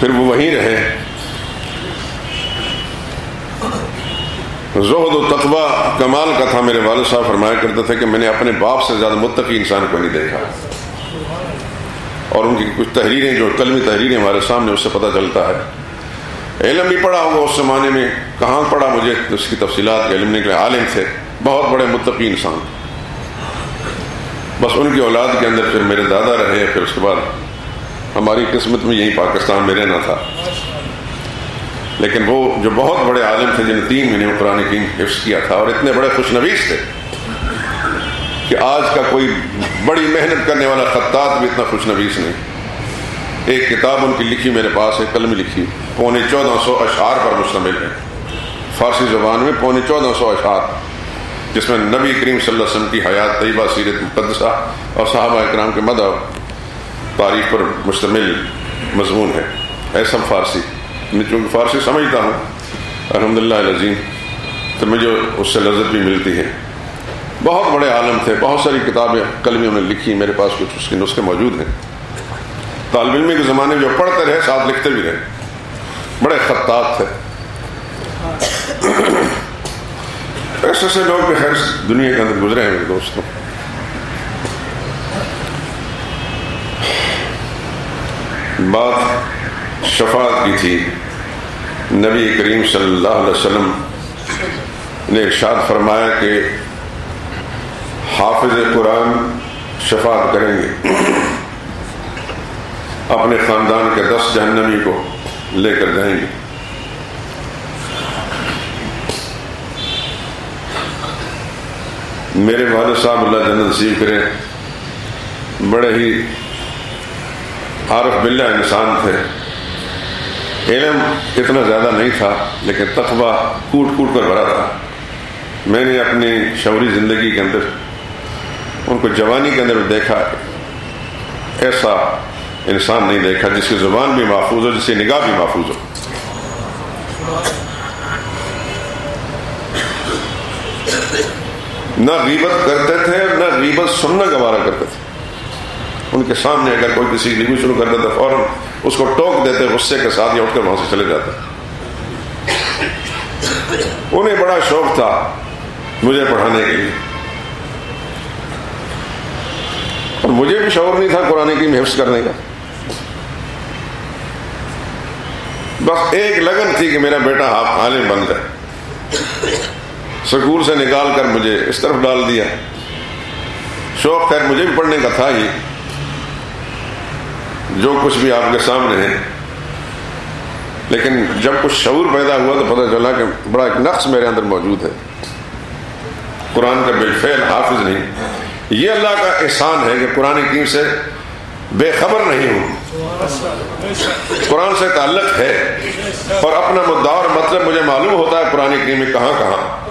پھر وہ وہیں رہے۔ زہد و تقوی کمال کا تھا میرے والد صاحب، فرمایا کرتے تھے کہ میں نے اپنے باپ سے زیادہ متقی انسان کو نہیں دیکھا۔ اور ان کی کچھ تحریریں جو قلمی تحریریں ہمارے سامنے، اس سے پتہ چلتا ہے۔ علم بھی پڑھا ہوگا اس زمانے میں، کہاں پڑھا مجھے اس کی تفصیلات کے علم کے عالم تھے، بہت بڑے متقی انسان۔ بس ان کی اولاد کے اندر پھر میرے دادا رہے، پھر اس کے بعد ہماری قسمت میں یہی پاکستان میں رہنا تھا۔ لیکن وہ جو بہت بڑے عالم تھے جن تین مہینے قرآن کی حفظ کیا تھا اور اتنے بڑے خوش نویز تھے کہ آج کا کوئی بڑی محنت کرنے والا خطاط بھی اتنا خوش نویس نہیں۔ ایک کتاب ان کی لکھی میرے پاس، ایک قلم لکھی۔ پونے چودہ سو اشعار پر مشتمل ہے۔ فارسی زبان میں پونے چودہ سو اشعار، جس میں نبی کریم صلی اللہ علیہ وسلم کی حیات، طیبہ، سیرت، مقدسہ اور صحابہ اکرام کے مدع تاریخ پر مشتمل مضمون ہے۔ ایسا فارسی۔ میں چونکہ فارسی سمجھتا ہوں الحمد للہ عظیم تو مجھے اس سے لذت بھی ملتی ہے۔ بہت بڑے عالم تھے، بہت ساری کتابیں کلمی انہوں نے لکھی، میرے پاس کچھ اس کے نسخے موجود ہیں۔ طالب علم کے زمانے میں جو پڑھتے رہے، ساتھ لکھتے بھی رہے۔ بڑے خطاط تھے۔ ایسے ایسے لوگ بھی خیر دنیا کے اندر گزرے ہیں میرے دوستوں۔ بات شفاعت کی تھی۔ نبی کریم صلی اللہ علیہ وسلم نے ارشاد فرمایا کہ حافظ قرآن شفاعت کریں گے۔ اپنے خاندان کے دس جہنمی کو لے کر جائیں گے۔ میرے والد صاحب اللہ جنت نصیب کرے بڑے ہی عارف بلّہ انسان تھے۔ علم اتنا زیادہ نہیں تھا، لیکن تقوی کوٹ کوٹ کر بھرا تھا۔ میں نے اپنی شعوری زندگی کے اندر، ان کو جوانی کے اندر دیکھا، ایسا انسان نہیں دیکھا جس کی زبان بھی محفوظ ہو، جس کی نگاہ بھی محفوظ ہو۔ نہ غیبت کرتے تھے، نہ غیبت سننا گوارا کرتے تھے۔ ان کے سامنے اگر کوئی کسی کی شروع کر دیتا، فوراً اس کو ٹوک دیتے غصے کے ساتھ یا اٹھ کر وہاں سے چلے جاتے انہیں بڑا شوق تھا مجھے پڑھانے کے لیے۔ اور مجھے بھی شعور نہیں تھا قرآن کی حفظ کرنے کا۔ بس ایک لگن تھی کہ میرا بیٹا ہاں، عالم بن جائے۔ سکول سے نکال کر مجھے اس طرف ڈال دیا۔ شوق خیر مجھے بھی پڑھنے کا تھا ہی۔ جو کچھ بھی آپ کے سامنے ہے۔ لیکن جب کچھ شعور پیدا ہوا تو پتہ چلا کہ بڑا ایک نقص میرے اندر موجود ہے۔ قرآن کا بالفعل حافظ نہیں۔ یہ اللہ کا احسان ہے کہ قرآن کریم سے بے خبر نہیں ہوں۔ قرآن سے تعلق ہے۔ اور اپنا مدعا اور مطلب مجھے معلوم ہوتا ہے قرآن کریم میں کہاں کہاں۔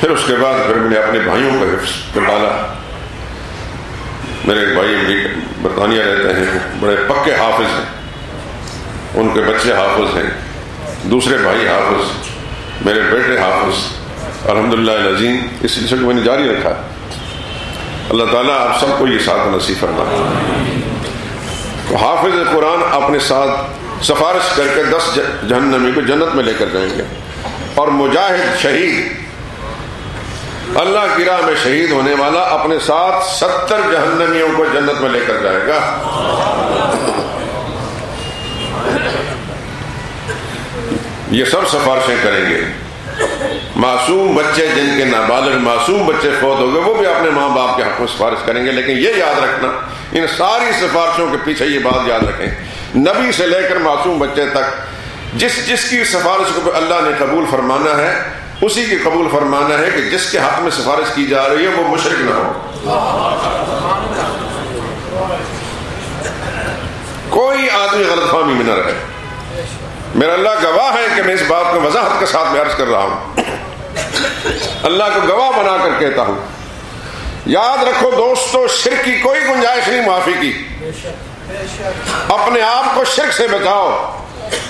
پھر اس کے بعد پھر میں نے اپنے بھائیوں کو حفظ ڈالا۔ میرے ایک بھائی برطانیہ رہتے ہیں، بڑے پکے حافظ ہیں۔ ان کے بچے حافظ ہیں۔ دوسرے بھائی حافظ، میرے بیٹے حافظ۔ الحمد للہ عظیم اس سلسلے کو میں نے جاری رکھا۔ اللہ تعالیٰ آپ سب کو یہ ساتھ نصیب فرما۔ حافظ قرآن اپنے ساتھ سفارش کر کے دس جہنمی کو جنت میں لے کر جائیں گے۔ اور مجاہد شہید اللہ کی راہ میں شہید ہونے والا اپنے ساتھ ستر جہنمیوں کو جنت میں لے کر جائے گا۔ یہ سب سفارشیں کریں گے۔ معصوم بچے جن کے نابالغ معصوم بچے فوت ہو گئے، وہ بھی اپنے ماں باپ کے حق میں سفارش کریں گے، لیکن یہ یاد رکھنا، ان ساری سفارشوں کے پیچھے یہ بات یاد رکھیں۔ نبی سے لے کر معصوم بچے تک، جس جس کی سفارش کو اللہ نے قبول فرمانا ہے اسی کی قبول فرمانا ہے کہ جس کے حق میں سفارش کی جا رہی ہے وہ مشرق نہ ہو۔ کوئی آدمی غلط فہمی میں نہ رہے۔ میرا اللہ گواہ ہے کہ میں اس بات کو وضاحت کے ساتھ میں عرض کر رہا ہوں۔ اللہ کو گواہ بنا کر کہتا ہوں۔ یاد رکھو دوستو، شرک کی کوئی گنجائش نہیں معافی کی۔ اپنے آپ کو شرک سے بچاؤ۔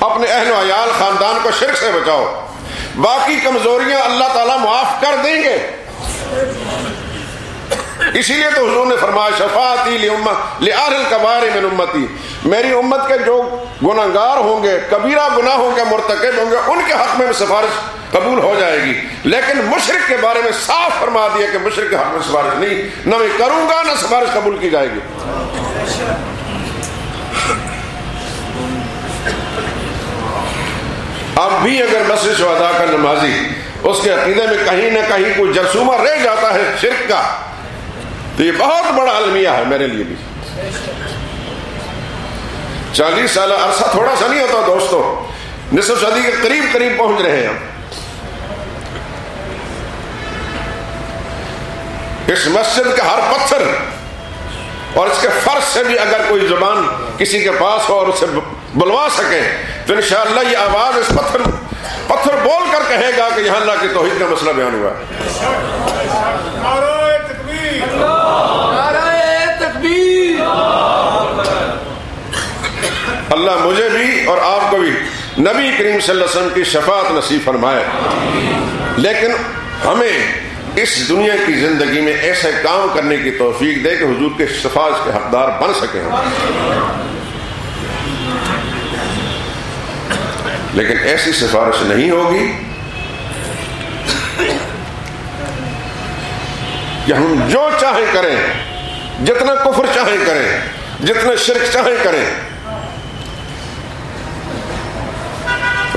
اپنے اہل و عیال، خاندان کو شرک سے بچاؤ۔ باقی کمزوریاں اللہ تعالیٰ معاف کر دیں گے۔ اسی لیے تو حضور نے فرمایا، شفاعتی من امتی۔ میری امت کے جو گناہگار ہوں گے، کبیرہ گناہوں کے مرتکب ہوں گے، ان کے حق میں سفارش قبول ہو جائے گی۔ لیکن مشرق کے بارے میں صاف فرما دیا کہ مشرق کے حق میں سفارش نہیں، نہ میں کروں گا، نہ سفارش قبول کی جائے گی۔ اب بھی اگر مسجد شہداء کا نمازی، اس کے عقیدے میں کہیں نہ کہیں کوئی جرسومہ رہ جاتا ہے شرک کا۔ تو یہ بہت بڑا المیہ ہے میرے لیے بھی۔ چالیس سالہ عرصہ تھوڑا سا نہیں ہوتا دوستو، نصف صدی کے قریب قریب پہنچ رہے ہیں اس مسجد کا ہر پتھر اور اس کے فرض سے بھی اگر کوئی زبان کسی کے پاس ہو اور اسے بلوا سکے تو انشاءاللہ یہ آواز اس پتھر پتھر بول کر کہے گا کہ یہاں اللہ کی توحید کا مسئلہ بیان ہوا۔ اللہ مجھے بھی اور آپ کو بھی نبی کریم صلی اللہ علیہ وسلم کی شفاعت نصیب فرمائے۔ لیکن ہمیں اس دنیا کی زندگی میں ایسے کام کرنے کی توفیق دے کہ حضور کے شفاظ کے حقدار بن سکے لیکن ایسی سفارش نہیں ہوگی کہ ہم جو چاہیں کریں، جتنا کفر چاہیں کریں، جتنا شرک چاہیں کریں۔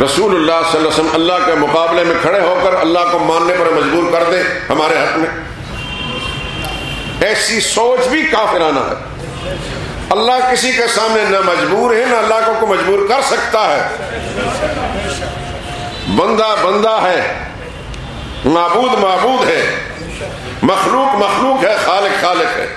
رسول اللہ صلی اللہ علیہ وسلم اللہ کے مقابلے میں کھڑے ہو کر اللہ کو ماننے پر مجبور کر دے ہمارے حق میں۔ ایسی سوچ بھی کافرانہ ہے۔ اللہ کسی کے سامنے نہ مجبور ہے، نہ اللہ کو مجبور کر سکتا ہے۔ بندہ بندہ ہے، معبود معبود ہے۔ مخلوق مخلوق ہے، خالق خالق ہے۔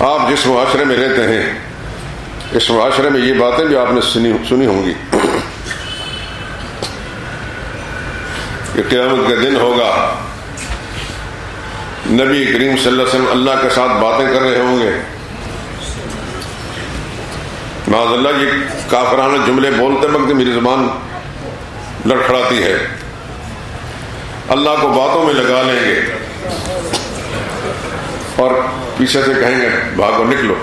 آپ جس معاشرے میں رہتے ہیں، اس معاشرے میں یہ باتیں بھی آپ نے سنی سنی ہوں گی۔ کہ قیامت کا دن ہوگا۔ نبی کریم صلی اللہ علیہ وسلم اللہ کے ساتھ باتیں کر رہے ہوں گے۔ معذ اللہ یہ کافرانہ جملے بولتے وقت میری زبان لڑکھڑاتی ہے۔ اللہ کو باتوں میں لگا لیں گے۔ اور پیچھے سے کہیں گے، بھاگو نکلو۔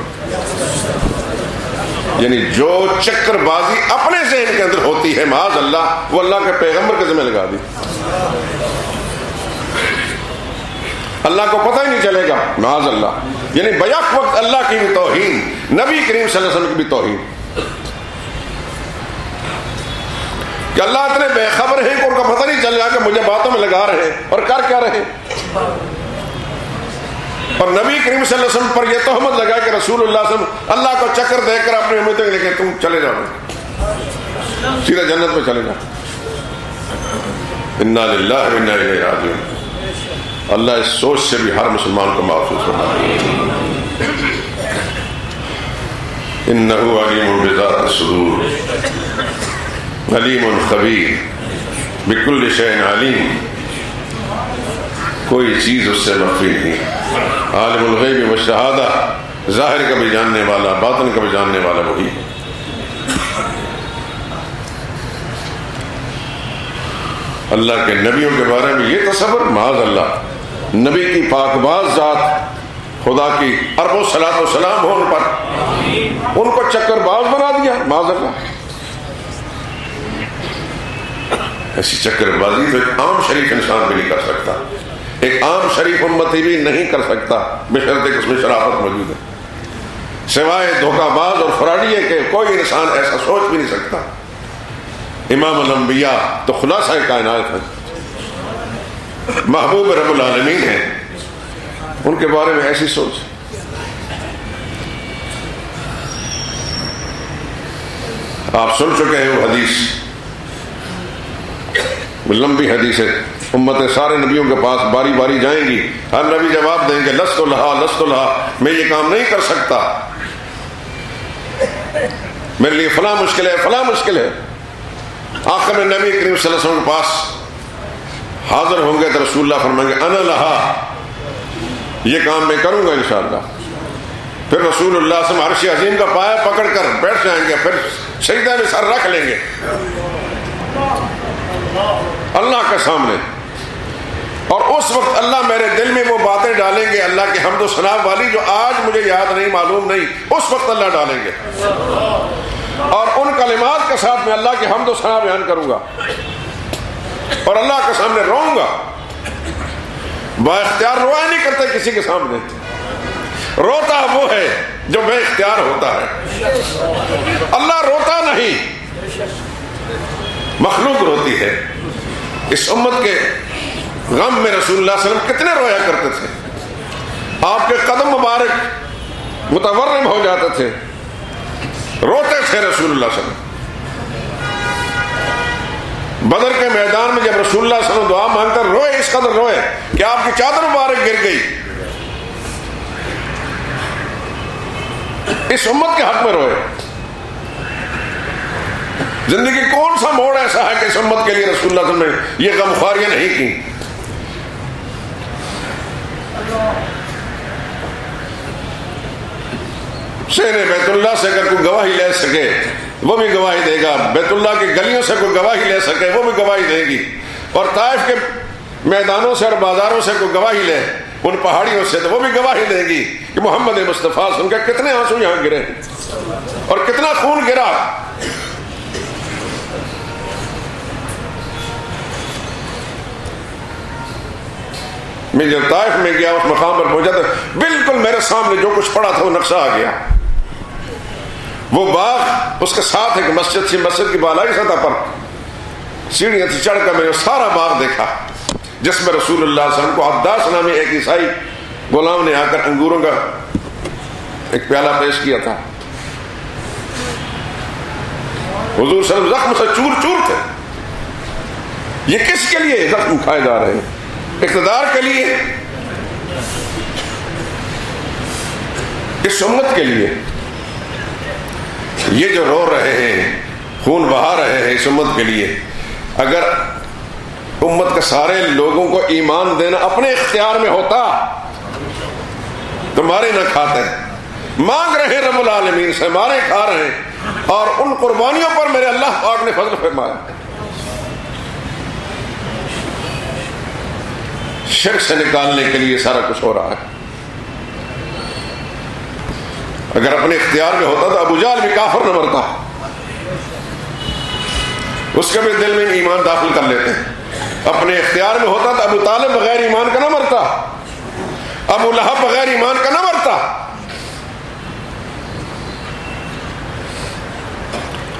یعنی جو چکر بازی اپنے ذہن کے اندر ہوتی ہے، معاذ اللہ، وہ اللہ کے پیغمبر کے ذمہ لگا دی۔ اللہ کو پتہ ہی نہیں چلے گا، معاذ اللہ۔ یعنی بیک وقت اللہ کی بھی توہین، نبی کریم صلی اللہ علیہ وسلم کی بھی توہین۔ کہ اللہ اتنے بے خبر ہیں کہ ان کا پتہ نہیں چل گا کہ مجھے باتوں میں لگا رہے اور کر کیا رہے اور نبی کریم صلی اللہ علیہ وسلم پر یہ تہمت لگا کہ رسول اللہ صلی اللہ علیہ وسلم اللہ کو چکر دے کر اپنی امید لے کے تم چلے جاؤ۔ سیدھا جنت میں چلے جاؤ۔ انا للہ انا الیہ راجعون۔ اللہ اس سوچ سے بھی ہر مسلمان کو محفوظ فرمائے انه علیم بذات الصدور۔ علیم خبیر بكل شيء علیم کوئی چیز اس سے مخفی نہیں۔ عالم الغیب و شہادہ، ظاہر کا بھی جاننے والا، باطن کا بھی جاننے والا وہی ہے۔ اللہ کے نبیوں کے بارے میں یہ تصور، معاذ اللہ، نبی کی پاک باز ذات خدا کی ارب و سلاد و سلام ہو ان پر ان کو چکر باز بنا دیا، معاذ اللہ۔ ایسی چکر بازی تو ایک عام شریف انسان بھی نہیں کر سکتا۔ ایک عام شریف امتی بھی نہیں کر سکتا، بشرط اس میں شرافت موجود ہے۔ سوائے دھوکہ باز اور فراڈی ہے کہ کوئی انسان ایسا سوچ بھی نہیں سکتا۔ امام الانبیاء تو خلاصہ کائنات ہے محبوب رب العالمین ہے ان کے بارے میں ایسی سوچ۔ آپ سن چکے ہیں وہ حدیث۔ لمبی حدیث ہے۔ امت سارے نبیوں کے پاس باری باری جائیں گی۔ ہر نبی جواب دیں گے، لست لہا لست لہا میں یہ کام نہیں کر سکتا۔ میرے لیے فلاں مشکل ہے، فلاں مشکل ہے۔ آخر میں نبی کریم صلی اللہ علیہ وسلم کے پاس حاضر ہوں گے تو رسول اللہ فرمائیں گے، انا لہا، یہ کام میں کروں گا انشاءاللہ۔ پھر رسول اللہ سے عرش عظیم کا پایا پکڑ کر بیٹھ جائیں گے، پھر سجدہ میں سر رکھ لیں گے۔ اللہ کے سامنے۔ اور اس وقت اللہ میرے دل میں وہ باتیں ڈالیں گے، اللہ کے حمد و سناب والی جو آج مجھے یاد نہیں، معلوم نہیں، اس وقت اللہ ڈالیں گے۔ اور ان کلمات کے ساتھ میں اللہ کے حمد و سنا بیان کروں گا۔ اور اللہ کے سامنے روؤں گا۔ با اختیار روا نہیں کرتے کسی کے سامنے۔ روتا وہ ہے جو بے اختیار ہوتا ہے۔ اللہ روتا نہیں۔ مخلوق روتی ہے۔ اس امت کے غم میں رسول اللہ علیہ وسلم کتنے رویا کرتے تھے؟ آپ کے قدم مبارک متورم ہو جاتے تھے۔ روتے تھے رسول اللہ علیہ وسلم۔ بدر کے میدان میں جب رسول اللہ صلی اللہ علیہ وسلم دعا مانگ کر روئے اس قدر روئے کہ آپ کی چادر مبارک گر گئی۔ اس امت کے حق میں روئے۔ زندگی کون سا موڑ ایسا ہے کہ اس امت کے لیے رسول اللہ صلی اللہ علیہ وسلم نے یہ غمخواریاں نہیں کی؟ شہر بیت اللہ سے اگر کوئی گواہی لے سکے، وہ بھی گواہی دے گا۔ بیت اللہ کی گلیوں سے کوئی گواہی لے سکے، وہ بھی گواہی دے گی۔ اور طائف کے میدانوں سے اور بازاروں سے کوئی گواہی لے، ان پہاڑیوں سے تو وہ بھی گواہی دے گی کہ محمد مصطفیٰ سن کے کتنے آنسو یہاں گرے۔ اور کتنا خون گرا۔ میں جب طائف میں گیا، اس مقام پر پہنچا تو بالکل میرے سامنے جو کچھ پڑا تھا وہ نقشہ آ گیا۔ وہ باغ، اس کے ساتھ ایک مسجد تھی، مسجد کی بالائی سطح پر۔ سیڑھیاں تھی چڑھ کر میں نے سارا باغ دیکھا، جس میں رسول اللہ علیہ وسلم کو عبداس نامی ایک عیسائی غلام نے آ کر انگوروں کا ایک پیالہ پیش کیا تھا۔ حضور صلی اللہ زخم سے چور چور تھے۔ یہ کس کے لیے زخم کھائے جا رہے ہیں؟ اقتدار کے لیے، اس امت کے لیے۔ یہ جو رو رہے ہیں، خون بہا رہے ہیں اس امت کے لیے۔ اگر امت کے سارے لوگوں کو ایمان دینا اپنے اختیار میں ہوتا، تو مارے نہ کھاتے۔ مانگ رہے رب العالمین سے، مارے کھا رہے۔ ہیں اور ان قربانیوں پر میرے اللہ پاک نے فضل فرمایا۔ شرک سے نکالنے کے لیے سارا کچھ ہو رہا ہے۔ اگر اپنے اختیار میں ہوتا تو ابو جال بھی کافر نہ مرتا۔ اس کے بھی دل میں ایمان داخل کر لیتے۔ ہیں اپنے اختیار میں ہوتا تو ابو طالب بغیر ایمان کا نہ مرتا۔ ابو لہب بغیر ایمان کا نہ مرتا۔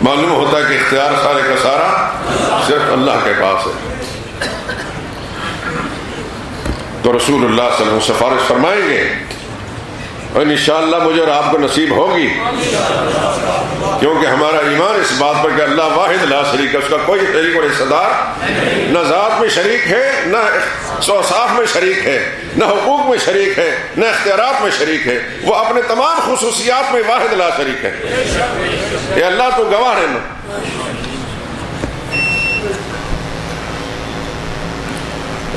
معلوم ہوتا ہے کہ اختیار سارے کا سارا صرف اللہ کے پاس ہے۔ تو رسول اللہ صلی اللہ علیہ وسلم سفارش فرمائیں گے۔ اور انشاءاللہ مجھے اور آپ کو نصیب ہوگی۔ کیونکہ ہمارا ایمان اس بات پر کہ اللہ واحد لا شریک ہے، اس کا کوئی شریک اور حصہ دار نہ ذات میں شریک ہے، نہ صاف میں شریک ہے، نہ حقوق میں شریک ہے، نہ اختیارات میں شریک ہے۔ وہ اپنے تمام خصوصیات میں واحد لا شریک ہے۔ یہ اللہ تو گواہ رہنا۔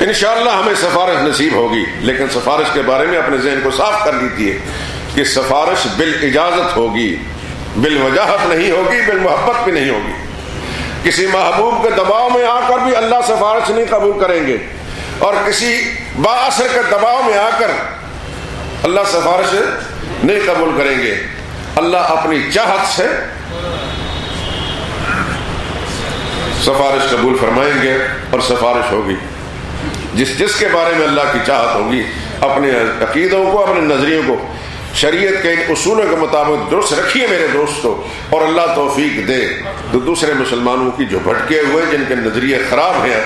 انشاءاللہ ہمیں سفارش نصیب ہوگی، لیکن سفارش کے بارے میں اپنے ذہن کو صاف کر لیجیے کہ سفارش بال اجازت ہوگی بال وجاہت نہیں ہوگی بال محبت بھی نہیں ہوگی۔ کسی محبوب کے دباؤ میں آ کر بھی اللہ سفارش نہیں قبول کریں گے، اور کسی با اثر کے دباؤ میں آ کر اللہ سفارش نہیں قبول کریں گے۔ اللہ اپنی چاہت سے سفارش قبول فرمائیں گے اور سفارش ہوگی۔ جس جس کے بارے میں اللہ کی چاہت ہوگی، اپنے عقیدوں کو، اپنے نظریوں کو، شریعت کے ان اصولوں کے مطابق درست رکھیے میرے دوستوں اور اللہ توفیق دے۔ تو دوسرے مسلمانوں کی جو بھٹکے ہوئے، جن کے نظریے خراب ہیں،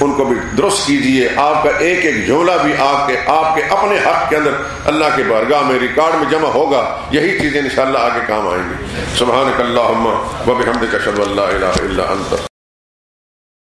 ان کو بھی درست کیجیے۔ آپ کا ایک ایک جملہ بھی آپ کے آپ کے اپنے حق کے اندر اللہ کے بارگاہ میں ریکارڈ میں جمع ہوگا۔ یہی چیزیں انشاءاللہ آگے کام آئیں گی۔ سبحانک اللہم و بحمدک، اشہد اللہ الہ الا انت۔